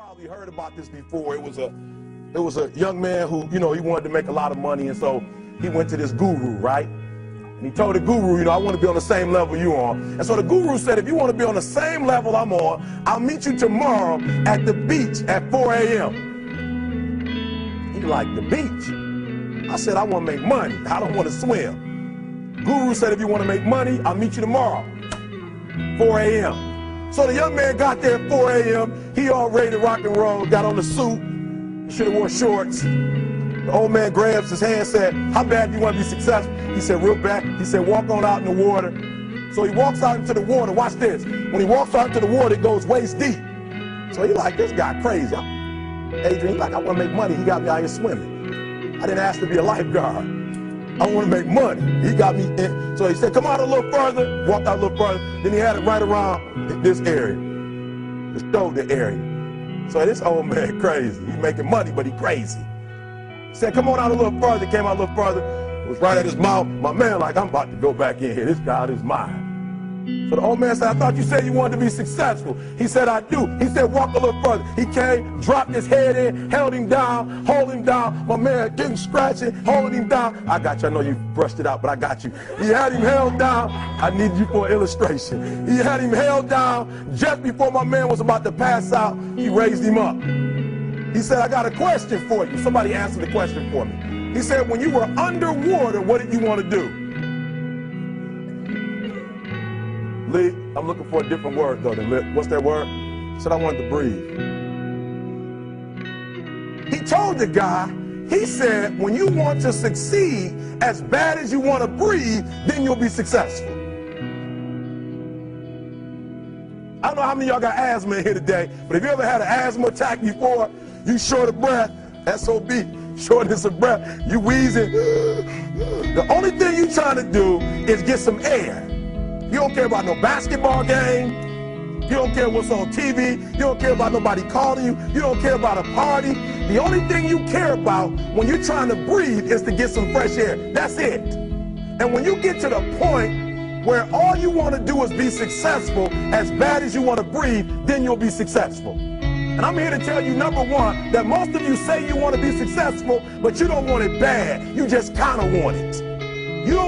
probably heard about this before. It was a it was a young man who, you know, he wanted to make a lot of money, and so he went to this guru, right? And he told the guru, you know, I want to be on the same level you on. And so the guru said, if you want to be on the same level I'm on, I'll meet you tomorrow at the beach at 4 a.m. He like, the beach? I said, I want to make money. I don't want to swim. Guru said, if you want to make money, I'll meet you tomorrow, 4 a.m. So the young man got there at 4 a.m. He all ready to rock and roll, got on the suit. Should have worn shorts. The old man grabs his hand, said, how bad do you want to be successful? He said, real bad. He said, walk on out in the water. So he walks out into the water. Watch this. When he walks out into the water, it goes waist deep. So he like, this guy crazy. Adrian, like, I want to make money. He got me out here swimming. I didn't ask to be a lifeguard. I want to make money. He got me in. So he said, come out a little further. Walked out a little further. Then he had it right around this area, the shoulder area. So this old man crazy. He's making money, but he crazy. He said, come on out a little further. Came out a little further. It was right at his mouth. My man like, I'm about to go back in here. This God is mine. So the old man said, I thought you said you wanted to be successful. He said, I do. He said, walk a little further. He came, dropped his head in, held him down, hold him down. My man getting scratching, holding him down. I got you. I know you brushed it out, but I got you. He had him held down. I need you for illustration. He had him held down just before my man was about to pass out. He raised him up. He said, I got a question for you. Somebody answer the question for me. He said, when you were underwater, what did you want to do? Lee, I'm looking for a different word though than. What's that word? Said I wanted to breathe. He told the guy, he said, when you want to succeed as bad as you want to breathe, then you'll be successful. I don't know how many y'all got asthma in here today, but if you ever had an asthma attack before, you short of breath, SOB, shortness of breath, you wheezing. The only thing you trying to do is get some air. You don't care about no basketball game. You don't care what's on TV. You don't care about nobody calling you. You don't care about a party. The only thing you care about when you're trying to breathe is to get some fresh air. That's it. And when you get to the point where all you want to do is be successful as bad as you want to breathe, then you'll be successful. And I'm here to tell you, number one, that most of you say you want to be successful, but you don't want it bad. You just kind of want it.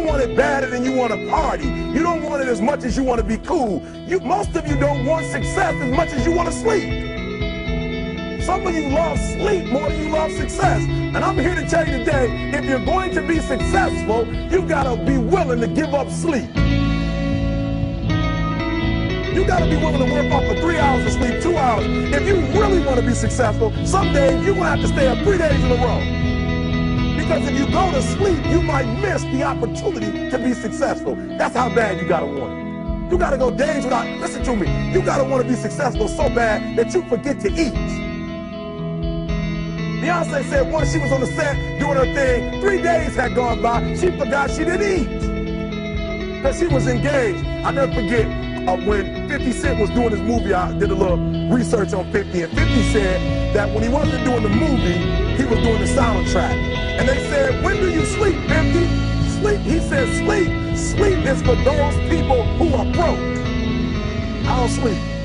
Don't want it badder than you want to party. You don't want it as much as you want to be cool. You, most of you don't want success as much as you want to sleep. Some of you love sleep more than you love success. And I'm here to tell you today, if you're going to be successful, you've got to be willing to give up sleep. You got to be willing to work off for three hours of sleep, two hours. If you really want to be successful, some days you're to have to stay up three days in a row. Because if you go to sleep, you might miss the opportunity to be successful. That's how bad you gotta want it. You gotta go days without, listen to me, you gotta wanna be successful so bad that you forget to eat. Beyonce said once she was on the set doing her thing, three days had gone by, she forgot she didn't eat. Because she was engaged. I never forget uh, when 50 Cent was doing his movie, I did a little research on 50, and 50 said that when he wasn't doing the movie, doing the soundtrack. And they said, when do you sleep, 50? Sleep. He said, sleep. Sleep is for those people who are broke. I don't sleep.